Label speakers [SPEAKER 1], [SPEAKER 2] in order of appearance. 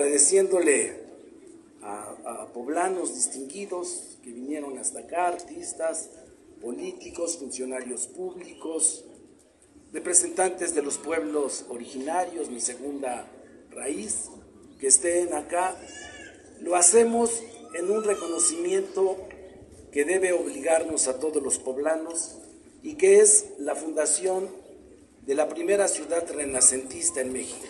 [SPEAKER 1] Agradeciéndole a, a, poblanos distinguidos que vinieron hasta acá, artistas, políticos, funcionarios públicos, representantes de los pueblos originarios, mi segunda raíz, que estén acá. Lo hacemos en un reconocimiento que debe obligarnos a todos los poblanos y que es la fundación de la primera ciudad renacentista en México.